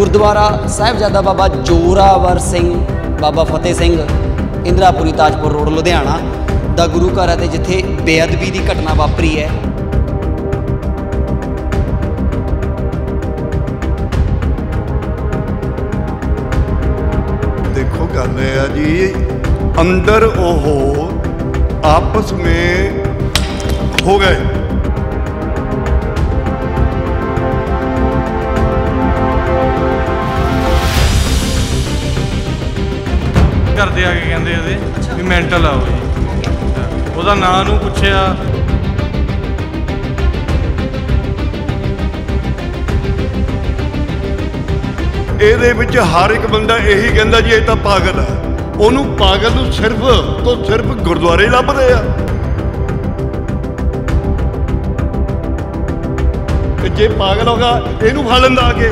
Gurdwara Sahibzada Baba Zorawar Singh, Baba Fateh Singh, Indrapuri Tajpur road, Ludhiana, ਦਾ ਗੁਰੂ ਘਰ ਹੈ ਤੇ ਜਿੱਥੇ ਬੇਅਦਬੀ ਦੀ ਘਟਨਾ ਵਾਪਰੀ ਹੈ। ਦੇਖੋ ਗੱਲ ਇਹ ਆ ਜੀ, ਅੰਦਰ ਉਹ ਆਪਸ ਵਿੱਚ ਹੋ ਗਏ। ਕਰਦੇ ਆ ਵੀ ਮੈਂਟਲ ਆ ਉਹ ਜੀ। ਉਹਦਾ ਨਾਂ ਨੂੰ ਪੁੱਛਿਆ। ਇਹਦੇ ਵਿੱਚ ਹਰ ਇੱਕ ਬੰਦਾ ਇਹੀ ਕਹਿੰਦਾ ਜੀ, ਇਹ ਤਾਂ ਪਾਗਲ ਹੈ ਉਹਨੂੰ ਪਾਗਲ ਨੂੰ ਸਿਰਫ ਤੋਂ ਸਿਰਫ ਗੁਰਦੁਆਰੇ ਲੱਭਦੇ ਆ। ਜੇ ਪਾਗਲ ਹੋਗਾ ਇਹਨੂੰ ਫੜ ਲੈਂਦਾ ਆ ਕੇ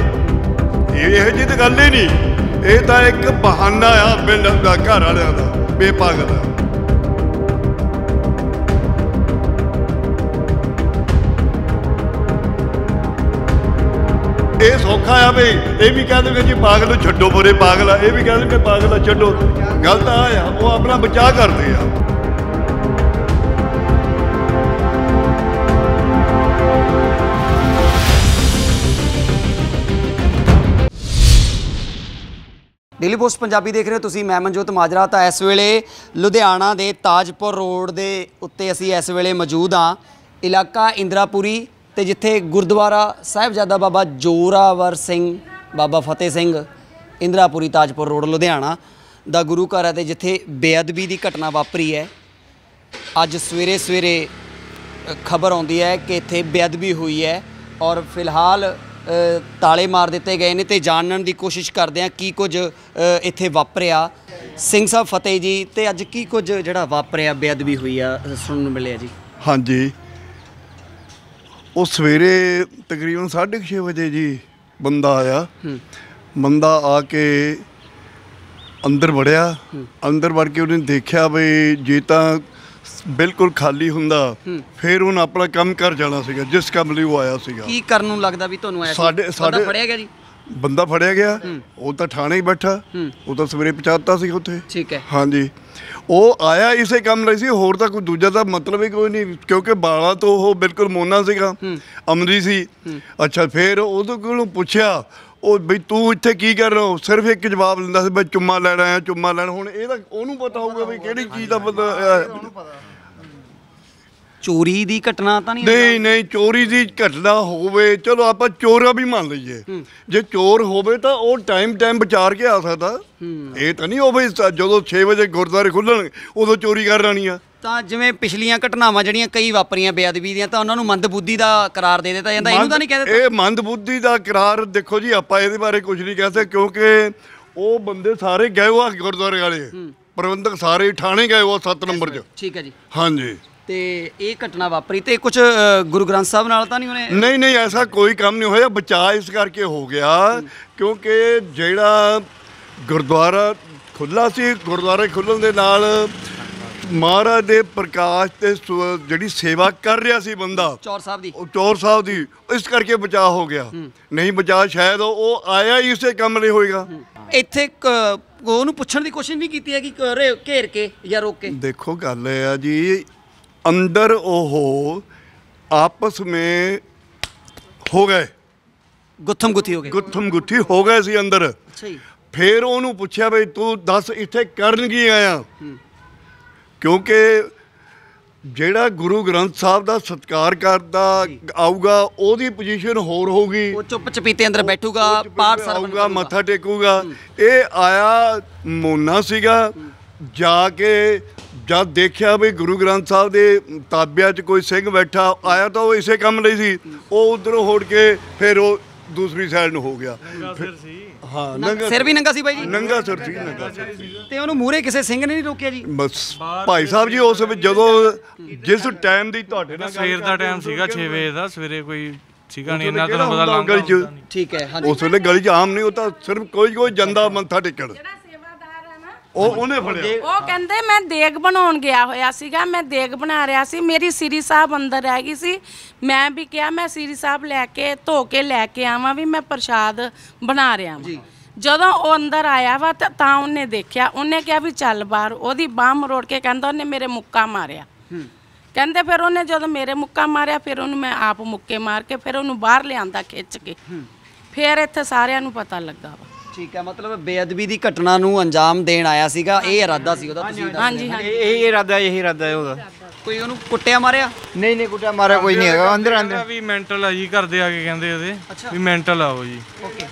ਇਹ ਇਹੋ ਜਿਹੀ ਤਾਂ ਗੱਲ ਹੀ ਨਹੀਂ। ਇਹ ਤਾਂ ਇੱਕ ਬਹਾਨਾ ਆ ਪਿੰਡ ਦਾ, ਘਰ ਵਾਲਿਆਂ ਦਾ ਬੇਪਾਗਲ ਆ ਇਹ ਸੌਖਾ ਆ ਬਈ, ਇਹ ਵੀ ਕਹਿ ਦੇਣਗੇ ਜੀ ਪਾਗਲ ਨੂੰ ਛੱਡੋ ਬੁਰੇ ਪਾਗਲ ਆ, ਇਹ ਵੀ ਕਹਿ ਦੇਣਗੇ ਪਾਗਲ ਆ ਛੱਡੋ। ਗਲਤ ਆ ਆ ਉਹ ਆਪਣਾ ਬਚਾਅ ਕਰਦੇ ਆ। ਡੇਲੀ ਪੋਸਟ ਪੰਜਾਬੀ ਦੇਖ ਰਹੇ ਹੋ ਤੁਸੀਂ, ਮੈਂ ਮਨਜੋਤ ਮਾਜਰਾ, ਤਾਂ ਇਸ ਵੇਲੇ ਲੁਧਿਆਣਾ ਦੇ ਤਾਜਪੁਰ ਰੋਡ ਦੇ ਉੱਤੇ ਅਸੀਂ ਇਸ ਵੇਲੇ ਮੌਜੂਦ ਹਾਂ। ਇਲਾਕਾ ਇੰਦਰਾਪੁਰੀ ਤੇ ਜਿੱਥੇ ਗੁਰਦੁਆਰਾ ਸਾਹਿਬਜ਼ਾਦਾ ਬਾਬਾ ਜੋਰਾਵਰ ਸਿੰਘ, ਬਾਬਾ ਫਤਿਹ ਸਿੰਘ, ਇੰਦਰਾਪੁਰੀ ਤਾਜਪੁਰ ਰੋਡ, ਲੁਧਿਆਣਾ ਦਾ ਗੁਰੂ ਘਰ ਹੈ ਤੇ ਜਿੱਥੇ ਬੇਅਦਬੀ ਦੀ ਘਟਨਾ ਵਾਪਰੀ ਹੈ। ਅੱਜ ਸਵੇਰੇ ਸਵੇਰੇ ਖਬਰ ਆਉਂਦੀ ਹੈ ਕਿ ਇੱਥੇ ਬੇਅਦਬੀ ਹੋਈ ਹੈ ਔਰ ਫਿਲਹਾਲ ਤਾਲੇ ਮਾਰ ਦਿੱਤੇ ਗਏ ਨੇ ਤੇ ਜਾਣਨ ਦੀ ਕੋਸ਼ਿਸ਼ ਕਰਦੇ ਆ ਕੀ ਕੁਝ ਇੱਥੇ ਵਾਪਰਿਆ। ਸਿੰਘ ਸਾਹਿਬ ਫਤਿਹ ਜੀ ਤੇ ਅੱਜ ਕੀ ਕੁਝ ਜਿਹੜਾ ਵਾਪਰਿਆ ਬੇਅਦਬੀ ਹੋਈ ਆ ਸੁਣਨ ਨੂੰ ਮਿਲਿਆ ਜੀ? ਹਾਂਜੀ। ਉਹ ਸਵੇਰੇ ਤਕਰੀਬਨ 6:30 ਵਜੇ ਜੀ ਬੰਦਾ ਆਇਆ। ਬੰਦਾ ਆ ਕੇ ਅੰਦਰ ਵੜਿਆ। ਅੰਦਰ ਵੜ ਕੇ ਉਹਨੇ ਦੇਖਿਆ ਵੀ ਜੇ ਤਾਂ ਬਿਲਕੁਲ ਖਾਲੀ ਹੁੰਦਾ। ਫਿਰ ਉਹਨ ਆਪਣਾ ਕੰਮ ਕਰ ਜਾਣਾ ਸੀਗਾ ਜਿਸ ਕੰਮ ਲਈ ਉਹ ਆਇਆ ਸੀਗਾ। ਕੀ ਕਰਨ ਨੂੰ ਲੱਗਦਾ ਵੀ ਤੁਹਾਨੂੰ ਐਸਾ ਸਾਡੇ- ਸਾਡੇ- ਫੜਿਆ ਗਿਆ ਜੀ? ਬੰਦਾ ਫੜਿਆ ਗਿਆ ਉਹ ਤਾਂ ਥਾਣੇ ਹੀ ਬੈਠਾ। ਉਹ ਤਾਂ ਸਵੇਰੇ ਪਹੁੰਚਾਤਾ ਸੀ ਉੱਥੇ। ਠੀਕ ਹੈ। ਹਾਂਜੀ। ਉਹ ਆਇਆ ਇਸੇ ਕੰਮ ਲਈ ਸੀ ਹੋਰ ਤਾਂ ਕੋਈ ਦੂਜਾ ਤਾਂ ਮਤਲਬ ਹੀ ਕੋਈ ਨਹੀਂ ਕਿਉਂਕਿ ਬਾਲਾ ਤੋਂ ਉਹ ਬਿਲਕੁਲ ਮੋਨਾ ਸੀਗਾ। ਅਮਰੀ ਸੀ। ਅੱਛਾ ਫਿਰ ਉਹਦੇ ਕੋਲੋਂ ਪੁੱਛਿਆ ਉਹ ਬਈ ਤੂੰ ਇੱਥੇ ਕੀ ਕਰ ਰਿਹਾ? ਸਿਰਫ ਇੱਕ ਜਵਾਬ ਲੈਂਦਾ ਸੀ ਬਈ ਚੁੰਮਾ ਲੈਣਾ ਆ ਚੁੰਮਾ ਲੈਣਾ। ਹੁਣ ਇਹ ਤਾਂ ਉਹਨੂੰ ਪਤਾ ਹੋਊਗਾ ਵੀ ਕਿਹੜੀ ਚੀਜ਼ ਦਾ ਪਤਾ। ਚੋਰੀ ਦੀ ਘਟਨਾ ਤਾਂ ਨਹੀਂ ਨਹੀਂ ਨਹੀਂ ਚੋਰੀ ਦੀ ਘਟਨਾ ਹੋਵੇ ਚਲੋ ਆਪਾਂ ਚੋਰਾ ਵੀ ਮੰਨ ਲਈਏ। ਜੇ ਚੋਰ ਹੋਵੇ ਤਾਂ ਉਹ ਟਾਈਮ ਟਾਈਮ ਵਿਚਾਰ ਕੇ ਆ ਸਕਦਾ। ਇਹ ਤਾਂ ਨਹੀਂ ਹੋਵੇ ਜਦੋਂ 6 ਵਜੇ ਗੁਰਦੁਆਰੇ ਖੁੱਲਣ ਉਦੋਂ ਚੋਰੀ ਕਰ ਲੈਣੀ ਆ। ਤਾਂ ਜਿਵੇਂ ਪਿਛਲੀਆਂ ਘਟਨਾਵਾਂ ਜਿਹੜੀਆਂ ਕਈ ਵਾਪਰੀਆਂ ਬੇਅਦਬੀ ਦੀਆਂ ਤਾਂ ਉਹਨਾਂ ਨੂੰ ਮੰਦਬੁੱਧੀ ਦਾ ਕਰਾਰ ਦੇ ਦਿੱਤਾ ਜਾਂਦਾ। ਇਹਨੂੰ ਤਾਂ ਨਹੀਂ ਕਹਿ ਦਿੱਤਾ? ਇਹ ਮੰਦਬੁੱਧੀ ਦਾ ਕਰਾਰ ਦੇਖੋ ਜੀ ਆਪਾਂ ਇਹਦੇ ਬਾਰੇ ਕੁਝ ਨਹੀਂ ਕਹਿ ਸਕਦੇ ਕਿਉਂਕਿ ਉਹ ਬੰਦੇ ਸਾਰੇ ਗਏ ਹੋਆ ਗੁਰਦੁਆਰੇ ਵਾਲੇ। ਪ੍ਰਬੰਧਕ ਸਾਰੇ ਥਾਣੇ ਗਏ ਹੋਆ 7 ਨੰਬਰ 'ਚ। ਠੀਕ ਹੈ ਜੀ। ਹਾਂਜੀ। ਤੇ ਇਹ ਘਟਨਾ ਵਾਪਰੀ ਤੇ ਕੁਝ ਗੁਰੂ ਗ੍ਰੰਥ ਸਾਹਿਬ ਨਾਲ ਤਾਂ ਨਹੀਂ ਉਹਨੇ ਨਹੀਂ ਨਹੀਂ ਐਸਾ ਕੋਈ ਕੰਮ ਨਹੀਂ ਹੋਇਆ। ਬਚਾਅ ਇਸ ਕਰਕੇ ਹੋ ਗਿਆ ਕਿਉਂਕਿ ਜਿਹੜਾ ਗੁਰਦੁਆਰਾ ਖੁੱਲਾ ਸੀ ਗੁਰਦੁਆਰੇ ਖੁੱਲਣ ਦੇ ਨਾਲ ਮਹਾਰਾਜ ਦੇ ਪ੍ਰਕਾਸ਼ ਤੇ ਜਿਹੜੀ ਸੇਵਾ ਕਰ ਰਿਹਾ ਸੀ ਬੰਦਾ ਚੌਰ ਸਾਹਿਬ ਦੀ। ਉਹ ਚੌਰ ਸਾਹਿਬ ਦੀ ਇਸ ਕਰਕੇ ਬਚਾਅ ਹੋ ਗਿਆ। ਨਹੀਂ ਬਚਾਅ ਸ਼ਾਇਦ ਉਹ ਆਇਆ ਹੀ ਇਸੇ ਕੰਮ ਲਈ ਹੋਏਗਾ। ਇੱਥੇ ਉਹਨੂੰ ਪੁੱਛਣ ਦੀ ਕੋਸ਼ਿਸ਼ ਨਹੀਂ ਕੀਤੀ ਹੈ ਕਿ ਘਰੇ ਘੇਰ ਕੇ ਜਾਂ ਰੋਕ ਕੇ? ਦੇਖੋ ਗੱਲ ਇਹ ਆ ਜੀ ਅੰਦਰ ਉਹ ਆਪਸ ਵਿੱਚ ਹੋ ਗਏ। ਗੁੱਥਮ ਗੁੱਥੀ ਹੋ ਗਏ। ਗੁੱਥਮ ਗੁੱਥੀ ਹੋ ਗਏ ਸੀ ਅੰਦਰ। ਅੱਛਾ ਜੀ। ਫਿਰ ਉਹਨੂੰ ਪੁੱਛਿਆ ਬਈ ਤੂੰ ਦੱਸ ਇੱਥੇ ਕਰਨ ਕੀ ਆਇਆ? ਕਿਉਂਕਿ ਜਿਹੜਾ ਗੁਰੂ ਗ੍ਰੰਥ ਸਾਹਿਬ ਦਾ ਸਤਿਕਾਰ ਕਰਦਾ ਆਊਗਾ ਉਹਦੀ ਪੋਜੀਸ਼ਨ ਹੋਰ ਹੋਊਗੀ। ਉਹ ਚੁੱਪ ਚਪੀਤੇ ਅੰਦਰ ਬੈਠੂਗਾ ਪਾਠ ਸਰਵਣ ਆਊਗਾ। ਮੱਥਾ ਟੇਕੂਗਾ। ਇਹ ਆਇਆ ਮੋਨਾ ਸੀਗਾ। ਜਾ ਕੇ ਜਦ ਦੇਖਿਆ ਵੀ ਗੁਰੂ ਗ੍ਰੰਥ ਸਾਹਿਬ ਦੇ ਤਾਬਿਆਂ 'ਚ ਕੋਈ ਸਿੰਘ ਬੈਠਾ ਆਇਆ ਤਾਂ ਉਹ ਇਸੇ ਕੰਮ ਲਈ ਸੀ। ਉਹ ਉਧਰੋਂ ਹੋੜ ਕੇ ਫਿਰ ਉਹ ਦੂਸਰੀ ਸਾਈਡ ਨੂੰ ਹੋ ਗਿਆ। ਹਾਂ ਨੰਗ- ਸਿਰ ਵੀ ਨੰਗਾ ਸੀ ਬਾਈ ਜੀ? ਨੰਗਾ ਸਿਰ ਸੀ ਨੰਗਾ ਤੇ ਉਹਨੂੰ ਮੂਰੇ ਕਿਸੇ ਸਿੰਘ ਨੇ ਨਹੀਂ ਰੋਕਿਆ ਜੀ? ਬਸ ਭਾਈ ਸਾਹਿਬ ਜੀ ਉਸ ਵਿੱਚ ਜਦੋਂ ਜਿਸ ਟਾਈਮ ਦੀ ਤੁਹਾਡੇ ਨਾਲ ਸਵੇਰ ਦਾ ਟਾਈਮ ਸੀਗਾ ਵੇਲੇ 6 ਵਜੇ ਦਾ ਸਵੇਰੇ ਕੋਈ ਸੀਗਾ ਉਸ ਨਹੀਂ ਕਿਹੜਾ ਤੈਨੂੰ ਪਤਾ ਲੰਘ ਗਲੀ 'ਚ? ਠੀਕ ਹੈ ਹਾਂਜੀ। ਉਸ ਵੇਲੇ ਗਲੀ 'ਚ ਆਮ ਨਹੀਂ ਉਹ ਤਾਂ ਸਿਰਫ ਕੋਈ ਕੋਈ ਜਾਂਦਾ ਮੱਥਾ ਟੇਕਣ ਜਿਹੜਾ ਸੇਵਾਦਾਰ ਹੈ ਨਾ ਉਹ ਉਹਨੇ ਫੜਿਆ। ਉਹ ਕਹਿੰਦੇ ਮੈਂ ਦੇਗ ਬਣਾਉਣ ਗਿਆ ਹੋਇਆ ਸੀਗਾ ਮੈਂ ਦੇਗ ਬਣਾ ਰਿਹਾ ਸੀ। ਮੇਰੀ ਸ੍ਰੀ ਸਾਹਿਬ ਅੰਦਰ ਰਹਿ ਗਈ ਸੀ। ਮੈਂ ਵੀ ਕਿਹਾ ਮੈਂ ਸ੍ਰੀ ਸਾਹਿਬ ਲੈ ਕੇ ਧੋ ਕੇ ਲੈ ਕੇ ਆਵਾਂ ਵੀ ਮੈਂ ਪ੍ਰਸ਼ਾਦ ਬਣਾ ਰਿਹਾ ਵਾਂ। ਜਦੋਂ ਉਹ ਅੰਦਰ ਆਇਆ ਵਾ ਤਾਂ ਤਾਂ ਉਹਨੇ ਦੇਖਿਆ ਉਹਨੇ ਕਿਹਾ ਵੀ ਚੱਲ ਬਾਹਰ ਉਹਦੀ ਬਾਹ ਮਰੋੜ ਕੇ ਕਹਿੰਦਾ ਉਹਨੇ ਮੇਰੇ ਮੁੱਕਾ ਮਾਰਿਆ। ਕਹਿੰਦੇ ਫਿਰ ਉਹਨੇ ਜਦੋਂ ਮੇਰੇ ਮੁੱਕਾ ਮਾਰਿਆ ਫਿਰ ਉਹਨੂੰ ਮੈਂ ਆਪ ਮੁੱਕੇ ਮਾਰ ਕੇ ਫਿਰ ਉਹਨੂੰ ਬਾਹਰ ਲਿਆਂਦਾ ਖਿੱਚ ਕੇ। ਫਿਰ ਇੱਥੇ ਸਾਰਿਆਂ ਨੂੰ ਪਤਾ ਲੱਗਾ ਵਾ। ਠੀਕ ਹੈ ਮਤਲਬ ਬੇਅਦਬੀ ਦੀ ਘਟਨਾ ਨੂੰ ਅੰਜਾਮ ਦੇਣ ਆਇਆ ਸੀਗਾ ਇਹ ਇਰਾਦਾ ਸੀ ਉਹਦਾ ਤੁਸੀਂ ਦੱਸ- ਹਾਂਜੀ ਹਾਂਜੀ। ਇਹ ਇਹ ਇਰਾਦਾ ਇਹੀ ਇਰਾਦਾ ਹੈ ਉਹਦਾ। ਕੋਈ ਉਹਨੂੰ ਕੁੱਟਿਆ ਮਾਰਿਆ? ਨਹੀਂ ਨਹੀਂ ਕੁੱਟਿਆ ਮਾਰਿਆ ਕੋਈ ਨਹੀਂ ਹੈਗਾ। ਅੰਦਰ ਅੰਦਰ। ਵੀ ਮੈਂਟਲ ਆ ਜੀ ਘਰ ਦੇ ਆ ਕੇ ਕਹਿੰਦੇ ਉਹਦੇ ਵੀ ਮੈਂਟਲ ਆ ਉਹ ਜੀ। ਓਕੇ।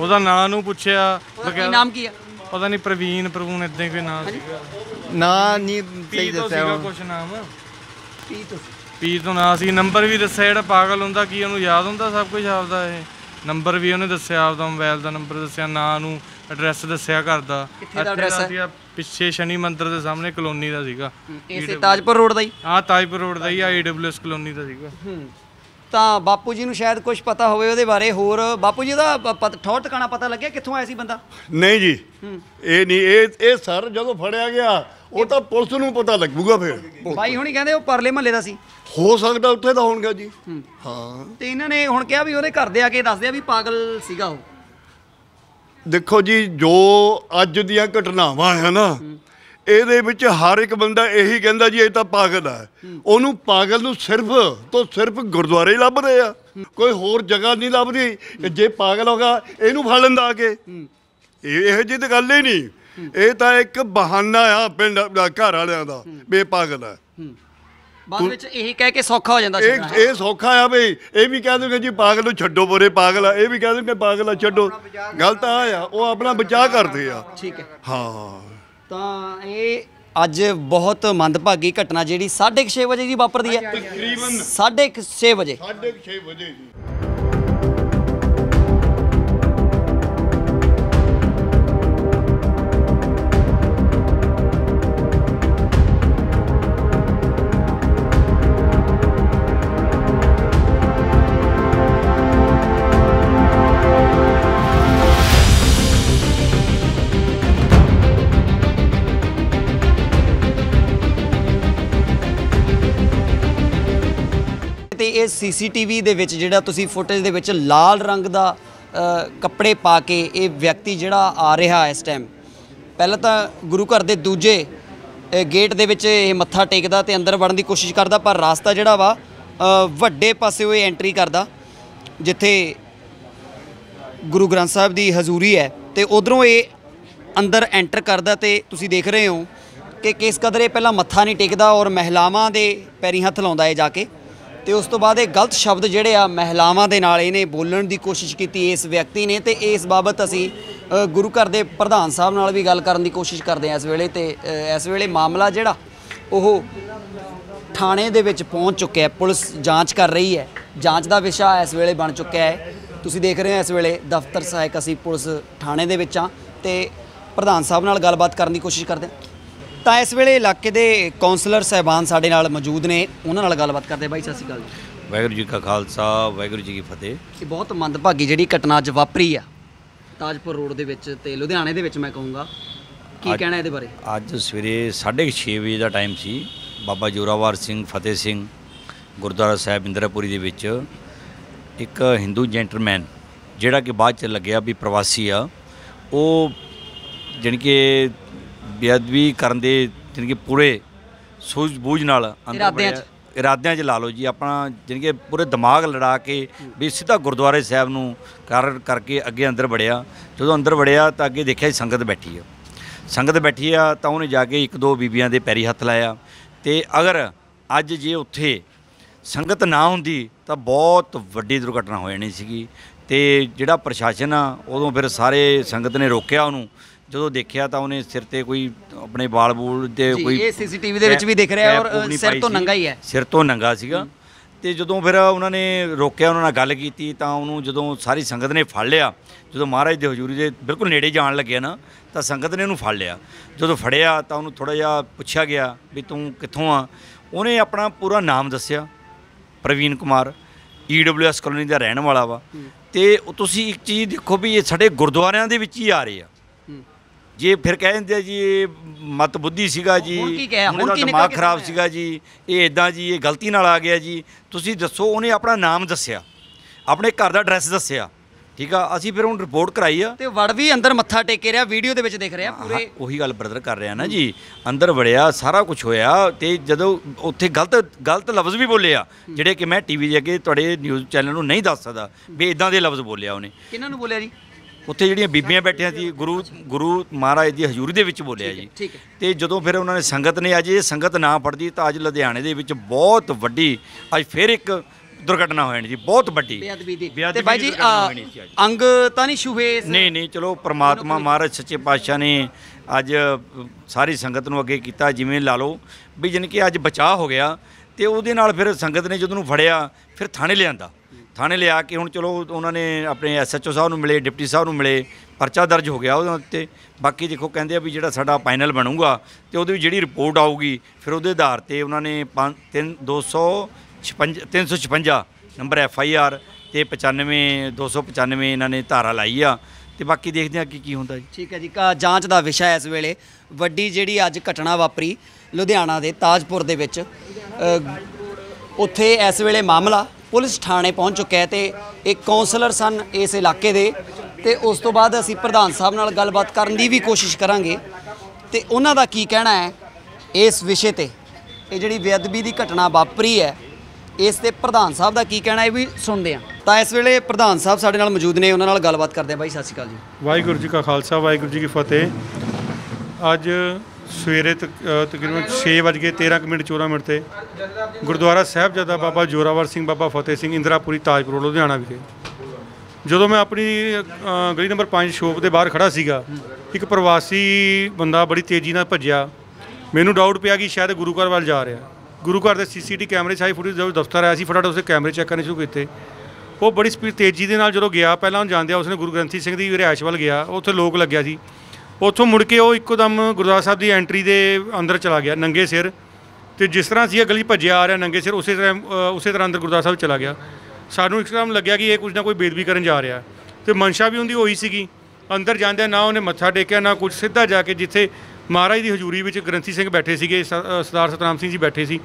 ਉਹਦਾ ਨਾਂ ਨੂੰ ਪੁੱਛਿਆ ਕੀ ਨਾਮ ਕੀ ਆ? ਪਤਾ ਨਹੀਂ ਪ੍ਰਵੀਨ ਪ੍ਰਵੂਨ ਇਦਾਂ ਕੋਈ ਨਾਮ ਸੀਗਾ। ਨਾ ਨਹੀਂ ਸਹੀ ਦੱਸਿਆ ਉਹ। ਕੁਛ ਨਾਮ। ਕੀ ਤੁਸੀਂ ਪੀ ਤੋਂ ਨਾਂ ਸੀ ਨੰਬਰ ਵੀ ਦੱਸਿਆ ਜਿਹੜਾ ਪਾਗਲ ਹੁੰਦਾ ਕੀ ਉਹਨੂੰ ਯਾਦ ਹੁੰਦਾ ਸਭ ਕੁਝ ਆਪਦਾ ਇਹ? ਨੰਬਰ ਵੀ ਉਹਨੇ ਦੱਸਿਆ ਆਪਦਾ ਮੋਬਾਈਲ ਦਾ ਨੰਬਰ ਦੱਸਿਆ ਨਾਂ ਨੂੰ ਐਡਰੈਸ ਦੱਸਿਆ ਘਰ ਦਾ। ਕਿੱਥੇ ਦਾ address ਹੈ? ਪਿੱਛੇ ਸ਼ਨੀ ਮੰਦਿਰ ਦੇ ਸਾਹਮਣੇ ਕਲੋਨੀ ਦਾ ਸੀਗਾ। ਇਸੇ ਤਾਜਪੁਰ ਰੋਡ ਦਾ ਹੀ? ਆਹ ਤਾਜਪੁਰ ਰੋਡ ਦਾ ਹੀ ਏਡਬਲਯੂਐਸ ਕਲੋਨੀ ਦਾ ਸੀਗਾ। ਤਾਂ ਬਾਪੂ ਜੀ ਨੂੰ ਸ਼ਾਇਦ ਕੁਝ ਪਤਾ ਹੋਵੇ ਉਹਦੇ ਬਾਰੇ ਹੋਰ। ਬਾਪੂ ਜੀ ਦਾ ਪ- ਪਤ- ਠੌਰ ਟਿਕਾਣਾ ਪਤਾ ਲੱਗਿਆ ਕਿੱਥੋਂ ਆਇਆ ਸੀ ਬੰਦਾ? ਨਹੀਂ ਜੀ ਇਹ ਨਹੀਂ ਇਹ ਇਹ ਸਰ ਜਦੋਂ ਫੜਿਆ ਗਿਆ ਉਹ ਤਾਂ ਪੁਲਿਸ ਨੂੰ ਪਤਾ ਲੱਗੂਗਾ ਫਿਰ। ਬਾਈ ਹੁਣੀ ਕਹਿੰਦੇ ਉਹ ਪਰਲੇ ਮਹੱਲੇ ਦਾ ਸੀ। ਹੋ ਸਕਦਾ ਉੱਥੇ ਦਾ ਹੋਣਗਾ ਜੀ। ਹਾਂ। ਤੇ ਇਹਨਾਂ ਨੇ ਹੁਣ ਕਿਹਾ ਵੀ ਉਹਦੇ ਘਰ ਦੇ ਆ ਕੇ ਦੱਸਦੇ ਆ ਵੀ ਪਾਗਲ ਸੀਗਾ ਉਹ। ਦੇਖੋ ਜੀ ਜੋ ਅੱਜ ਦੀਆਂ ਘਟਨਾਵਾਂ ਹੈ ਨਾ ਇਹਦੇ ਵਿੱਚ ਹਰ ਇੱਕ ਬੰਦਾ ਇਹੀ ਕਹਿੰਦਾ ਜੀ ਇਹ ਤਾਂ ਪਾਗਲ ਹੈ। ਉਹਨੂੰ ਪਾਗਲ ਨੂੰ ਸਿਰਫ ਤੋਂ ਸਿਰਫ ਗੁਰਦੁਆਰੇ ਹੀ ਲੱਭਦੇ ਆ। ਕੋਈ ਹੋਰ ਜਗ੍ਹਾ ਨਹੀਂ ਲੱਭਦੀ। ਜੇ ਪਾਗਲ ਹੋਗਾ ਇਹਨੂੰ ਫੜ ਲੈਂਦਾ ਆ ਕੇ। ਇਹ ਇਹੋ ਜਿਹੀ ਤਾਂ ਗੱਲ ਹੀ ਨਹੀਂ। ਇਹ ਤਾਂ ਇੱਕ ਬਹਾਨਾ ਆ ਪਿੰਡ ਦਾ ਘਰ ਵਾਲਿਆਂ ਦਾ ਬੇ ਪਾਗਲ ਹੈ। ਬਾਅਦ ਵਿੱਚ ਇਹੀ ਕਹਿ ਕੇ ਸੌਖਾ ਹੋ ਜਾਂਦਾ ਇਹ ਇਹ ਸੌਖਾ ਆ ਬਈ ਇਹ ਵੀ ਕਹਿ ਦੂਗੇ ਜੀ ਪਾਗਲ ਨੂੰ ਛੱਡੋ ਪਰੇ ਪਾਗਲ ਆ। ਇਹ ਵੀ ਕਹਿ ਦੂਗੇ ਪਾਗਲ ਆ ਛੱਡੋ। ਗੱਲ ਤਾਂ ਆ ਆ ਉਹ ਆਪਣਾ ਬਚਾਅ ਕਰਦੇ ਆ। ਠੀਕ ਹੈ। ਹਾਂ। ਤਾਂ ਇਹ ਅੱਜ ਬਹੁਤ ਮੰਦਭਾਗੀ ਘਟਨਾ ਜਿਹੜੀ 6:30 ਵਜੇ ਦੀ ਵਾਪਰਦੀ ਹੈ। ਤਕਰੀਬਨ 6:30 ਵਜੇ। 6:30 ਵਜੇ ਜੀ। ਇਹ ਸੀਸੀਟੀਵੀ ਦੇ ਵਿੱਚ ਜਿਹੜਾ ਤੁਸੀਂ ਫੁਟੇਜ ਦੇ ਵਿੱਚ ਲਾਲ ਰੰਗ ਦਾ ਕੱਪੜੇ ਪਾ ਕੇ ਇਹ ਵਿਅਕਤੀ ਜਿਹੜਾ ਆ ਰਿਹਾ ਇਸ ਟਾਈਮ ਪਹਿਲਾਂ ਤਾਂ ਗੁਰੂ ਘਰ ਦੇ ਦੂਜੇ ਗੇਟ ਦੇ ਵਿੱਚ ਇਹ ਮੱਥਾ ਟੇਕਦਾ ਤੇ ਅੰਦਰ ਵੜਨ ਦੀ ਕੋਸ਼ਿਸ਼ ਕਰਦਾ, ਪਰ ਰਾਸਤਾ ਜਿਹੜਾ ਵਾ ਵੱਡੇ ਪਾਸੇ ਉਹ ਐਂਟਰੀ ਕਰਦਾ, ਜਿੱਥੇ ਗੁਰੂ ਗ੍ਰੰਥ ਸਾਹਿਬ ਦੀ ਹਜ਼ੂਰੀ ਹੈ ਤੇ ਉਧਰੋਂ ਇਹ ਅੰਦਰ ਐਂਟਰ ਕਰਦਾ ਤੇ ਤੁਸੀਂ ਦੇਖ ਰਹੇ ਹੋ ਕਿ ਕਿਸ ਕਦਰ ਇਹ ਪਹਿਲਾਂ ਮੱਥਾ ਨਹੀਂ ਟੇਕਦਾ ਔਰ ਮਹਿਲਾਵਾਂ ਦੇ ਪੈਰੀ ਹੱਥ ਲਾਉਂਦਾ ਹੈ ਜਾ ਕੇ। ਤੇ ਉਸ ਤੋਂ ਬਾਅਦ ਇਹ ਗਲਤ ਸ਼ਬਦ ਜਿਹੜੇ ਆ ਮਹਿਲਾਵਾਂ ਦੇ ਨਾਲ ਇਹਨੇ ਬੋਲਣ ਦੀ ਕੋਸ਼ਿਸ਼ ਕੀਤੀ ਇਸ ਵਿਅਕਤੀ ਨੇ ਤੇ ਇਸ ਬਾਬਤ ਅਸੀਂ ਗੁਰੂ ਘਰ ਦੇ ਪ੍ਰਧਾਨ ਸਾਹਿਬ ਨਾਲ ਵੀ ਗੱਲ ਕਰਨ ਦੀ ਕੋਸ਼ਿਸ਼ ਕਰਦੇ ਹਾਂ ਇਸ ਵੇਲੇ ਤੇ ਇਸ ਵੇਲੇ ਮਾਮਲਾ ਜਿਹੜਾ ਉਹ ਥਾਣੇ ਦੇ ਵਿੱਚ ਪਹੁੰਚ ਚੁੱਕਿਆ ਹੈ, ਪੁਲਿਸ ਜਾਂਚ ਕਰ ਰਹੀ ਹੈ, ਜਾਂਚ ਦਾ ਵਿਸ਼ਾ ਇਸ ਵੇਲੇ ਬਣ ਚੁੱਕਿਆ ਹੈ। ਤੁਸੀਂ ਦੇਖ ਰਹੇ ਹੋ ਇਸ ਵੇਲੇ ਦਫ਼ਤਰ ਸਹਾਇਕ ਅਸੀਂ ਪੁਲਿਸ ਥਾਣੇ ਦੇ ਵਿੱਚ ਆ ਤੇ ਪ੍ਰਧਾਨ ਸਾਹਿਬ ਨਾਲ ਗੱਲਬਾਤ ਕਰਨ ਦੀ ਕੋਸ਼ਿਸ਼ ਕਰਦੇ ਹਾਂ। ਤਾਂ ਇਸ ਵੇਲੇ ਇਲਾਕੇ ਦੇ ਕਾਉਂਸਲਰ ਸਹਿਬਾਨ ਸਾਡੇ ਨਾਲ ਮੌਜੂਦ ਨੇ। ਉਹਨਾਂ ਨਾਲ ਗੱਲਬਾਤ ਕਰਦੇ। ਬਾਈ ਸਤਿ ਸ਼੍ਰੀ ਅਕਾਲ ਵਾਹਿਗੁਰੂ ਜੀ ਕਾ ਖਾਲਸਾ ਵਾਹਿਗੁਰੂ ਜੀ ਕੀ ਫਤਿਹ। ਇਹ ਬਹੁਤ ਮੰਦਭਾਗੀ ਜਿਹੜੀ ਘਟਨਾ ਅੱਜ ਵਾਪਰੀ ਆ ਤਾਜਪੁਰ ਰੋਡ ਦੇ ਵਿੱਚ ਤੇ ਲੁਧਿਆਣੇ ਦੇ ਵਿੱਚ ਮੈਂ ਕਹੂੰਗਾ। ਕੀ ਕਹਿਣਾ ਇਹਦੇ ਬਾਰੇ? ਅੱਜ ਸਵੇਰੇ 6:30 ਵਜੇ ਦਾ ਟਾਈਮ ਸੀ। ਬਾਬਾ ਜੋਰਾਵਰ ਸਿੰਘ ਫਤਿਹ ਸਿੰਘ ਗੁਰਦੁਆਰਾ ਸਾਹਿਬ ਇੰਦਰਾਪੁਰੀ ਦੇ ਵਿੱਚ ਇੱਕ ਹਿੰਦੂ ਜੈਂਟਲਮੈਨ ਜਿਹੜਾ ਕਿ ਬਾਅਦ ਚ ਲੱਗਿਆ ਵੀ ਪ੍ਰਵਾਸੀ ਆ ਉਹ ਜਾਣੀ ਕਿ ਬੇਅਦਬੀ ਕਰਨ ਦੇ ਜਾਣੀ ਕਿ ਪੂਰੇ ਸੂਝ-ਬੂਝ ਨਾਲ ਅੰਦਰ ਇਰਾਦਿਆਂ 'ਚ? ਲਾ ਲਓ ਜੀ ਆਪਣਾ ਜਾਣੀ ਕਿ ਪੂਰੇ ਦਿਮਾਗ ਲੜਾ ਕੇ ਵੀ ਸਿੱਧਾ ਗੁਰਦੁਆਰੇ ਸਾਹਿਬ ਨੂੰ ਕਰ ਕਰਕੇ ਅੱਗੇ ਅੰਦਰ ਵੜਿਆ। ਜਦੋਂ ਅੰਦਰ ਵੜਿਆ ਤਾਂ ਅੱਗੇ ਦੇਖਿਆ ਸੰਗਤ ਬੈਠੀ ਆ। ਸੰਗਤ ਬੈਠੀ ਆ ਤਾਂ ਉਹਨੇ ਜਾ ਕੇ ਇੱਕ ਦੋ ਬੀਬੀਆਂ ਦੇ ਪੈਰੀ ਹੱਥ ਲਾਇਆ। ਤੇ ਅਗਰ ਅੱਜ ਜੇ ਉੱਥੇ ਸੰਗਤ ਨਾ ਹੁੰਦੀ ਤਾਂ ਬਹੁਤ ਵੱਡੀ ਦੁਰਘਟਨਾ ਹੋ ਜਾਣੀ ਸੀਗੀ। ਤੇ ਜਿਹੜਾ ਪ੍ਰਸ਼ਾਸਨ ਆ ਉਦੋਂ ਫਿਰ ਸਾਰੇ ਸੰਗਤ ਨੇ ਰੋਕਿਆ ਉਹਨੂੰ। ਜਦੋਂ ਦੇਖਿਆ ਤਾਂ ਉਹਨੇ ਸਿਰ ਤੇ ਕੋਈ ਆਪਣੇ ਵਾਲ ਬੂਲ ਤੇ ਕੋਈ ਇਹ CCTV ਦੇ ਵਿੱਚ ਵੀ ਦਿਖ ਰਿਹਾ ਔਰ, ਸਿਰ ਤੋਂ। ਨੰਗਾ ਹੀ ਹੈ। ਸਿਰ ਤੋਂ ਨੰਗਾ ਸੀਗਾ। ਤੇ ਜਦੋਂ ਫਿਰ ਉਹਨਾਂ ਨੇ ਰੋਕਿਆ ਉਹਨਾਂ ਨਾਲ ਗੱਲ ਕੀਤੀ ਤਾਂ ਉਹਨੂੰ ਜਦੋਂ ਸਾਰੀ ਸੰਗਤ ਨੇ ਫੜ ਲਿਆ ਜਦੋਂ ਮਹਾਰਾਜ ਦੇ ਹਜ਼ੂਰੀ ਦੇ ਬਿਲਕੁਲ ਨੇੜੇ ਜਾਣ ਲੱਗਿਆ ਨਾ ਤਾਂ ਸੰਗਤ ਨੇ ਉਹਨੂੰ ਫੜ ਲਿਆ। ਜਦੋਂ ਫੜਿਆ ਤਾਂ ਉਹਨੂੰ ਥੋੜਾ ਜਿਹਾ ਪੁੱਛਿਆ ਗਿਆ ਵੀ ਤੂੰ ਕਿੱਥੋਂ ਆ? ਉਹਨੇ ਆਪਣਾ ਪੂਰਾ ਨਾਮ ਦੱਸਿਆ ਪ੍ਰਵੀਨ ਕੁਮਾਰ ਈਡਬਲਯੂਐਸ ਕਲੋਨੀ ਦਾ ਰਹਿਣ ਵਾਲਾ ਵਾ। ਤੇ ਤੁਸੀਂ ਇੱਕ ਚੀਜ਼ ਦੇਖੋ ਵੀ ਇਹ ਸਾਡੇ ਗੁਰਦੁਆਰਿਆਂ ਦੇ ਵਿੱਚ ਹੀ ਆ ਰਹੇ ਆ। ਜੇ ਫਿਰ ਕਹਿ ਦਿੰਦੇ ਆ ਜੀ ਇਹ ਮਤ ਬੁੱਧੀ ਸੀਗਾ ਜੀ ਹੁਣ ਕੀ ਕਿਹਾ? ਹੁਣ ਇਹਦਾ ਕੀ ਨਿਕਲ ਦਿਮਾਗ ਕੇ ਖਰਾਬ ਸਾਹਮਣੇ ਸੀਗਾ ਜੀ ਇਹ ਇਦਾਂ ਜੀ ਇਹ ਗਲਤੀ ਨਾਲ ਆ ਗਿਆ ਜੀ। ਤੁਸੀਂ ਦੱਸੋ ਉਹਨੇ ਆਪਣਾ ਨਾਮ ਦੱਸਿਆ ਆਪਣੇ ਘਰ ਦਾ ਐਡਰੈਸ ਦੱਸਿਆ ਠੀਕ ਆ? ਅਸੀਂ ਫਿਰ ਹੁਣ ਰਿਪੋਰਟ ਕਰਾਈ ਆ। ਤੇ ਵੜ ਵੀ ਅੰਦਰ ਮੱਥਾ ਟੇਕੇ ਰਿਹਾ ਵੀਡੀਓ ਦੇ ਵਿੱਚ ਦਿਖ ਰਿਹਾ ਹਾਂ, ਪੂਰੇ। ਉਹੀ ਗੱਲ ਬ੍ਰਦਰ ਕਰ ਰਿਹਾ ਨਾ ਜੀ। ਅੰਦਰ ਵੜਿਆ ਸਾਰਾ ਕੁਝ ਹੋਇਆ ਤੇ ਜਦੋਂ ਉੱਥੇ ਗਲਤ ਗਲਤ ਲਫ਼ਜ਼ ਵੀ ਬੋਲੇ ਆ ਜਿਹੜੇ ਕਿ ਮੈਂ ਟੀਵੀ ਦੇ ਅੱਗੇ ਤੁਹਾਡੇ ਨਿਊਜ਼ ਚੈਨਲ ਨੂੰ ਨਹੀਂ ਦੱਸ ਸਕਦਾ ਵੀ ਇਦਾਂ ਦੇ ਲਫ਼ਜ਼ ਬੋਲਿਆ ਉਹਨੇ। ਕਿਹਨਾਂ ਨੂੰ ਬੋਲਿਆ ਜੀ? ਉੱਥੇ ਜਿਹੜੀਆਂ ਬੀਬੀਆਂ ਬੈਠੀਆਂ ਸੀ ਗੁਰੂ ਗੁਰੂ ਮਹਾਰਾਜ ਦੀ ਹਜ਼ੂਰੀ ਦੇ ਵਿੱਚ ਬੋਲਿਆ ਜੀ। ਤੇ ਜਦੋਂ ਫਿਰ ਉਹਨਾਂ ਨੇ ਸੰਗਤ ਨੇ ਅੱਜ ਇਹ ਸੰਗਤ ਨਾ ਫੜਦੀ ਤਾਂ ਅੱਜ ਲੁਧਿਆਣੇ ਦੇ ਵਿੱਚ ਬਹੁਤ ਵੱਡੀ ਅੱਜ ਫਿਰ ਇੱਕ ਦੁਰਘਟਨਾ ਹੋ ਜਾਣੀ ਜੀ ਬਹੁਤ ਵੱਡੀ। ਬੇਅਦਬੀ ਦੀ। ਬੇਅਦਬੀ ਤੇ ਬਾਈ ਜੀ। ਅੰਗ ਤਾਂ ਨਹੀਂ ਛੂਹੇ ਨਹੀਂ ਨਹੀਂ ਚਲੋ ਪ੍ਰਮਾਤਮਾ ਮਹਾਰਾਜ ਸੱਚੇ ਪਾਤਸ਼ਾਹ ਨੇ ਅੱਜ ਸਾਰੀ ਸੰਗਤ ਨੂੰ ਅੱਗੇ ਕੀਤਾ ਜਿਵੇਂ ਲਾ ਲਓ ਵੀ ਜਾਣੀ ਕਿ ਅੱਜ ਬਚਾਅ ਹੋ ਗਿਆ ਤੇ ਉਹਦੇ ਨਾਲ ਫਿਰ ਸੰਗਤ ਨੇ ਜਦੋਂ ਨੂੰ ਫੜਿਆ ਫਿਰ ਥਾਣੇ ਲਿਆਂਦਾ। ਥਾਣੇ ਲਿਆ ਕੇ ਹੁਣ ਚਲੋ ਉਹਨਾਂ ਨੇ ਆਪਣੇ ਐਸਐਚਓ ਸਾਹਿਬ ਨੂੰ ਮਿਲੇ, ਡਿਪਟੀ ਸਾਹਿਬ ਨੂੰ ਮਿਲੇ, ਪਰਚਾ ਦਰਜ ਹੋ ਗਿਆ ਉਹਦੇ ਉੱਤੇ। ਬਾਕੀ ਦੇਖੋ ਕਹਿੰਦੇ ਆ ਵੀ ਜਿਹੜਾ ਸਾਡਾ ਫਾਈਨਲ ਬਣੂਗਾ ਤੇ ਉਹਦੀ ਜਿਹੜੀ ਰਿਪੋਰਟ ਆਊਗੀ, ਫਿਰ ਉਹਦੇ ਆਧਾਰ ਤੇ ਉਹਨਾਂ ਨੇ 3 256 356 ਨੰਬਰ ਐਫ ਆਈ ਆਰ ਤੇ 95 295 ਇਹਨਾਂ ਨੇ ਧਾਰਾ ਲਾਈ ਆ। ਤੇ ਬਾਕੀ ਦੇਖਦੇ ਆ ਕੀ ਕੀ ਹੁੰਦਾ ਜੀ। ਠੀਕ ਹੈ ਜੀ, ਕਾ ਜਾਂਚ ਦਾ ਵਿਸ਼ਾ ਇਸ ਵੇਲੇ, ਵੱਡੀ ਜਿਹੜੀ ਅੱਜ ਘਟਨਾ ਵਾਪਰੀ ਲੁਧਿਆਣਾ ਦੇ ਤਾਜਪੁਰ ਦੇ ਵਿੱਚ। ਉੱਥੇ ਇਸ ਵੇਲੇ ਮਾਮਲਾ ਪੁਲਿਸ ਥਾਣੇ ਪਹੁੰਚ ਚੁੱਕਿਆ ਹੈ ਤੇ ਇੱਕ ਕਾਉਂਸਲਰ ਸਨ ਇਸ ਇਲਾਕੇ ਦੇ। ਤੇ ਉਸ ਤੋਂ ਬਾਅਦ ਅਸੀਂ ਪ੍ਰਧਾਨ ਸਾਹਿਬ ਨਾਲ ਗੱਲਬਾਤ ਕਰਨ ਦੀ ਵੀ ਕੋਸ਼ਿਸ਼ ਕਰਾਂਗੇ। ਤੇ ਉਹਨਾਂ ਦਾ ਕੀ ਕਹਿਣਾ ਹੈ ਇਸ ਵਿਸ਼ੇ ਤੇ? ਇਹ ਜਿਹੜੀ ਬੇਅਦਬੀ ਦੀ ਘਟਨਾ ਵਾਪਰੀ ਹੈ, ਇਸ ਤੇ ਪ੍ਰਧਾਨ ਸਾਹਿਬ ਦਾ ਕੀ ਕਹਿਣਾ ਹੈ ਇਹ ਵੀ ਸੁਣਦੇ ਹਾਂ। ਤਾਂ ਇਸ ਵੇਲੇ ਪ੍ਰਧਾਨ ਸਾਹਿਬ ਸਾਡੇ ਨਾਲ ਮੌਜੂਦ ਨੇ, ਉਹਨਾਂ ਨਾਲ ਗੱਲਬਾਤ ਕਰਦੇ ਹਾਂ। ਬਾਈ, ਸਤਿ ਸ਼੍ਰੀ ਅਕਾਲ ਜੀ। ਵਾਹਿਗੁਰੂ ਜੀ ਕਾ ਖਾਲਸਾ, ਵਾਹਿਗੁਰੂ ਜੀ ਕੀ ਫਤਿਹ। ਅੱਜ ਸਵੇਰੇ ਤਕ- ਅ, ਤਕਰੀਬਨ 6:13 ਮਿੰਟ 14 ਮਿੰਟ ਤੇ ਗੁਰਦੁਆਰਾ ਸਾਹਿਬਜ਼ਾਦਾ ਬਾਬਾ ਜੋਰਾਵਰ ਸਿੰਘ ਬਾਬਾ ਫਤਿਹ ਸਿੰਘ ਇੰਦਰਾਪੁਰੀ ਤਾਜਪੁਰ ਲੁਧਿਆਣਾ ਵਿਖੇ। ਜਦੋਂ ਮੈਂ ਆਪਣੀ ਗਲੀ ਨੰਬਰ 5 ਸ਼ੋਪ ਦੇ ਬਾਹਰ ਖੜਾ ਸੀਗਾ ਇੱਕ ਪ੍ਰਵਾਸੀ ਬੰਦਾ ਬੜੀ ਤੇਜ਼ੀ ਨਾਲ ਭੱਜਿਆ। ਮੈਨੂੰ ਡਾਊਟ ਪਿਆ ਕਿ ਸ਼ਾਇਦ ਗੁਰੂ ਘਰ ਵੱਲ ਜਾ ਰਿਹਾ। ਗੁਰੂ ਘਰ ਦੇ ਸੀਸੀਟੀ ਕੈਮਰੇ 'ਚ ਆਈ ਫੁਟੇਜ ਜਦੋਂ ਦਫ਼ਤਰ ਆਇਆ ਸੀ ਫਟਾਫਟ ਉਸੇ ਕੈਮਰੇ ਚੈੱਕ ਕਰਨੇ ਸ਼ੁਰੂ ਕੀਤੇ। ਉਹ ਬੜੀ ਸਪੀਡ ਤੇਜ਼ੀ ਦੇ ਨਾਲ ਜਦੋਂ ਗਿਆ ਪਹਿਲਾਂ ਉਹ ਜਾਂਦਿਆ ਉਸਨੇ ਗੁਰੂ ਗ੍ਰੰਥੀ ਸਿੰਘ ਦੀ ਰਿਹਾਇਸ਼ ਵੱਲ ਗਿਆ ਉੱਥੇ ਲੋਕ ਲੱਗਿਆ ਸੀ। ਉੱਥੋਂ ਮੁੜ ਕੇ ਉਹ ਇੱਕੋਦਮ ਗੁਰਦੁਆਰਾ ਸਾਹਿਬ ਦੀ ਐਂਟਰੀ ਦੇ ਅੰਦਰ ਚਲਾ ਗਿਆ, ਨੰਗੇ ਸਿਰ। ਤੇ ਜਿਸ ਤਰ੍ਹਾਂ ਸੀ ਇਹ ਗਲੀ ਭੱਜਿਆ ਆ ਰਿਹਾ ਨੰਗੇ ਸਿਰ, ਉਸੇ ਤਰ੍ਹਾਂ ਉਸੇ ਤਰ੍ਹਾਂ ਅੰਦਰ ਗੁਰਦਾਸ ਸਾਹਿਬ ਚਲਾ ਗਿਆ। ਸਾਨੂੰ ਇੱਕਦਮ ਲੱਗਿਆ ਕਿ ਇਹ ਕੁਝ ਨਾ ਕੋਈ ਬੇਦਬੀ ਕਰਨ ਜਾ ਰਿਹਾ। ਤੇ ਮਨਸ਼ਾ ਵੀ ਉਹਦੀ ਹੋਈ ਸੀਗੀ। ਅੰਦਰ ਜਾਂਦਿਆਂ ਨਾ ਉਹਨੇ ਮੱਥਾ ਟੇਕਿਆ, ਨਾ ਕੁਝ ਸਿੱਧਾ ਜਾ ਕੇ ਜਿੱਥੇ ਮਹਾਰਾਜ ਦੀ ਹਜ਼ੂਰੀ ਵਿੱਚ ਗ੍ਰੰਥੀ ਸਿੰਘ ਬੈਠੇ ਸੀਗੇ, ਸ- ਸਰਦਾਰ ਸਤਨਾਮ ਸਿੰਘ ਜੀ ਬੈਠੇ ਸੀ।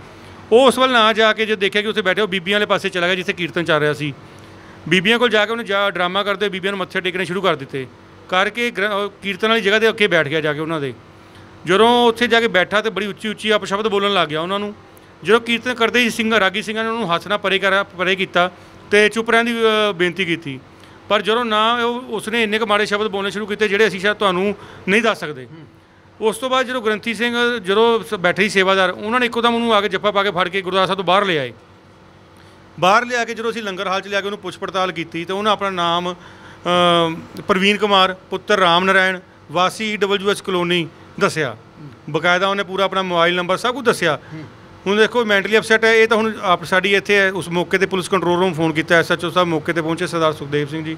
ਉਹ ਉਸ ਵੱਲ ਨਾ ਜਾ ਕੇ ਜੇ ਦੇਖਿਆ ਕਿ ਉੱਥੇ ਬੈਠੇ, ਉਹ ਬੀਬੀਆਂ ਵਾਲੇ ਪਾਸੇ ਚਲਾ ਗਿਆ ਜਿੱਥੇ ਕੀਰਤਨ ਚੱਲ ਰਿਹਾ ਸੀ। ਬੀਬੀਆਂ ਕੋਲ ਜਾ ਕੇ ਉਹਨੇ ਜਾ, ਡਰਾਮਾ ਕਰਦੇ ਬੀਬੀਆਂ ਨੂੰ ਮੱਥੇ ਟੇਕਣੇ ਸ਼ੁਰੂ ਕਰ ਦਿੱਤੇ। ਕਰਕੇ ਗ੍ਰ- ਕੀਰਤਨ ਵਾਲੀ ਜਗ੍ਹਾ ਦੇ ਅੱਗੇ ਬੈਠ ਗਿਆ ਜਾ ਕੇ ਉਹਨਾਂ ਦੇ। ਜਦੋਂ ਉੱਥੇ ਜਾ ਕੇ ਬੈਠਾ ਤੇ ਬੜੀ ਉੱਚੀ ਉੱਚੀ ਅਪਸ਼ਬਦ ਬੋਲਣ ਲੱਗ ਗਿਆ ਉਹਨਾਂ ਨੂੰ। ਜਦੋਂ ਕੀਰਤਨ ਕਰਦੇ ਹੀ ਸਿੰਘਾਂ ਰਾਗੀ ਸਿੰਘਾਂ ਨੇ ਉਹਨੂੰ ਹੱਥ ਨਾਲ ਪਰੇ ਕਰ ਪਰੇ ਕੀਤਾ ਤੇ ਚੁੱਪ ਰਹਿਣ ਦੀ ਅਹ, ਬੇਨਤੀ ਕੀਤੀ। ਪਰ ਜਦੋਂ ਨਾ ਉਹ ਉਸਨੇ ਇੰਨੇ ਕੁ ਮਾੜੇ ਸ਼ਬਦ ਬੋਲਣੇ ਸ਼ੁਰੂ ਕੀਤੇ ਜਿਹੜੇ ਅਸੀਂ ਸ਼ਾਇਦ ਤੁਹਾਨੂੰ ਨਹੀਂ ਦੱਸ ਸਕਦੇ। ਉਸ ਤੋਂ ਬਾਅਦ ਜਦੋਂ ਗ੍ਰੰਥੀ ਸਿੰਘ ਜਦੋਂ ਸ- ਬੈਠੇ ਸੀ ਸੇਵਾਦਾਰ ਉਹਨਾਂ ਨੇ ਇੱਕੋ ਦਮ ਉਹਨੂੰ ਆ ਕੇ ਜੱਫਾ ਪਾ ਕੇ ਫੜ ਕੇ ਗੁਰਦੁਆਰਾ ਸਾਹਿਬ ਤੋਂ ਬਾਹਰ ਲਿਆਏ ਬਾਹਰ ਲਿਆ ਕੇ ਜਦੋਂ ਅਸੀਂ ਲੰਗਰ ਹਾਲ 'ਚ ਲਿਆ ਕੇ ਉਹਨੂੰ ਪੁੱਛ ਪੜਤਾਲ ਕੀਤੀ ਤਾਂ ਉਹਨਾਂ ਆਪਣਾ ਨਾਮ ਪ੍ਰਵੀਨ ਕੁਮਾਰ ਪੁੱਤਰ ਰਾਮ ਨਾਰਾਇਣ ਵਾਸੀ ਡਬਲਯੂਐਸ ਕਲੋਨੀ ਦੱਸਿਆ। ਬਕਾਇਦਾ ਉਹਨੇ ਪੂਰਾ ਆਪਣਾ ਮੋਬਾਈਲ ਨੰਬਰ ਸਭ ਕੁਝ ਦੱਸਿਆ। ਹੁਣ ਦੇਖੋ ਮੈਂਟਲੀ ਅਪਸੈਟ ਹੈ ਇਹ ਤਾਂ ਹੁਣ ਆਪ ਸਾਡੀ ਇੱਥੇ ਹੈ, ਉਸ ਮੌਕੇ ਤੇ ਪੁਲਿਸ ਕੰਟਰੋਲ ਰੂਮ ਫੋਨ ਕੀਤਾ ਐਸਐਚਓ ਸਾਹਿਬ ਮੌਕੇ ਤੇ ਪਹੁੰਚੇ ਸਰਦਾਰ ਸੁਖਦੇਵ ਸਿੰਘ ਜੀ।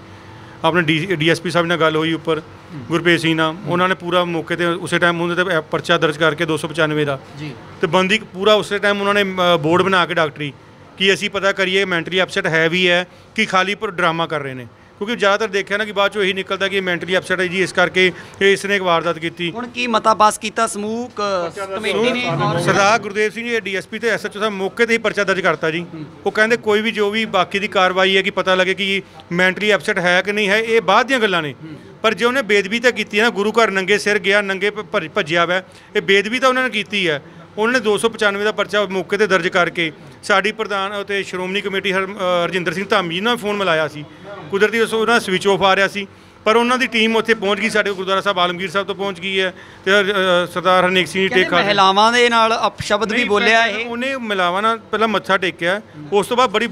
ਆਪਣੇ ਡੀਐਸਪੀ ਸਾਹਿਬ ਨਾਲ ਗੱਲ ਹੋਈ ਉੱਪਰ ਗੁਰਪ੍ਰੀਤ ਸਿੰਘ ਨਾਲ। ਉਹਨਾਂ ਨੇ ਪੂਰਾ ਮੌਕੇ ਤੇ ਉਸੇ ਟਾਈਮ ਉਹਦੇ ਤੇ ਪਰਚਾ ਦਰਜ ਕਰਕੇ 295 ਦਾ। ਜੀ। ਤੇ ਬੰਦੀ ਪੂਰਾ ਉਸੇ ਟਾਈਮ ਉਹਨਾਂ ਨੇ ਬੋਰਡ ਬਣਾ ਕੇ ਡਾਕਟਰੀ ਕਿ ਅਸੀਂ ਪਤਾ ਕਰੀਏ ਮੈਂਟਲੀ ਅਪਸੈਟ ਹੈ ਵੀ ਹੈ ਕਿ ਖਾਲੀ ਪਰ ਡਰਾਮਾ ਕਰ ਰਹੇ ਨੇ। ਕਿਉਂਕਿ ਜ਼ਿਆਦਾਤਰ ਦੇਖਿਆ ਨਾ ਕਿ ਬਾਅਦ ਚੋਂ ਇਹੀ ਨਿਕਲਦਾ ਕਿ ਮੈਂਟਲੀ ਅਪਸੈਟ ਹੈ ਜੀ ਇਸ ਕਰਕੇ ਇਹ ਇਸਨੇ ਇੱਕ ਵਾਰਦਾਤ ਕੀਤੀ। ਹੁਣ ਕੀ ਮਤਾ ਪਾਸ ਕੀਤਾ ਸਮੂਹ ਕਮੇਟੀ ਨੇ? ਸਰਦਾਰ ਗੁਰਦੇਵ ਸਿੰਘ ਜੀ ਡੀਐਸਪੀ ਤੇ ਐਸਐਚਓ ਸਾਹਿਬ ਮੌਕੇ ਤੇ ਹੀ ਪਰਚਾ ਦਰਜ ਕਰਤਾ ਜੀ। ਉਹ ਕਹਿੰਦੇ ਕੋਈ ਵੀ ਜੋ ਵੀ ਬਾਕੀ ਦੀ ਕਾਰਵਾਈ ਹੈ ਕਿ ਪਤਾ ਲੱਗੇ ਕਿ ਮੈਂਟਲੀ ਅਪਸੈਟ ਹੈ ਕਿ ਨਹੀਂ ਹੈ ਇਹ ਬਾਅਦ ਦੀਆਂ ਗੱਲਾਂ ਨੇ। ਪਰ ਜੇ ਉਹਨੇ ਬੇਦਬੀ ਤਾਂ ਕੀਤੀ ਹੈ ਨਾ ਗੁਰੂ ਘਰ ਨੰਗੇ ਸਿਰ ਗਿਆ ਨੰਗੇ ਭੱਜਿਆ ਵੈ ਇਹ ਬੇਦਬੀ ਤਾਂ ਉਹਨਾਂ ਨੇ ਕੀਤੀ ਹੈ। ਉਹਨਾਂ ਨੇ 295 ਦਾ ਪਰਚਾ ਮੌਕੇ ਤੇ ਦਰਜ ਕਰਕੇ ਸਾਡੀ ਪ੍ਰਧਾਨ ਅਤੇ ਸ਼੍ਰੋਮਣੀ ਕਮੇਟੀ ਹਰ- ਹਰਜਿੰਦਰ ਸਿੰਘ ਧਾਮੀ ਜੀ ਨਾਲ ਫੋਨ ਮਿਲਾਇਆ ਸੀ। ਕੁਦਰਤੀ ਉਸ ਉਹਨਾਂ ਸਵਿਚ ਆਫ ਆ ਰਿਹਾ ਸੀ। ਪਰ ਉਹਨਾਂ ਦੀ ਟੀਮ ਉੱਥੇ ਪਹੁੰਚ ਗਈ ਸਾਡੇ ਗੁਰਦੁਆਰਾ ਸਾਹਿਬ ਆਲਮਗੀਰ ਸਾਹਿਬ ਤੋਂ ਪਹੁੰਚ ਗਈ ਹੈ ਤੇ ਸਰਦਾਰ ਹਰਨੇਕ ਸਿੰਘ ਜੀ ਟੇਕਾ ਮਹਿਲਾਵਾਂ ਦੇ ਨਾਲ ਅਪਸ਼ਬਦ ਵੀ ਬੋਲਿਆ ਇਹ। ਉਹਨੇ ਮਿਲਾਵਾ ਨਾਲ ਪਹਿਲਾਂ ਮੱਥਾ ਟੇਕਿਆ। ਉਸ ਤੋਂ ਬਾਅਦ ਬੜੀ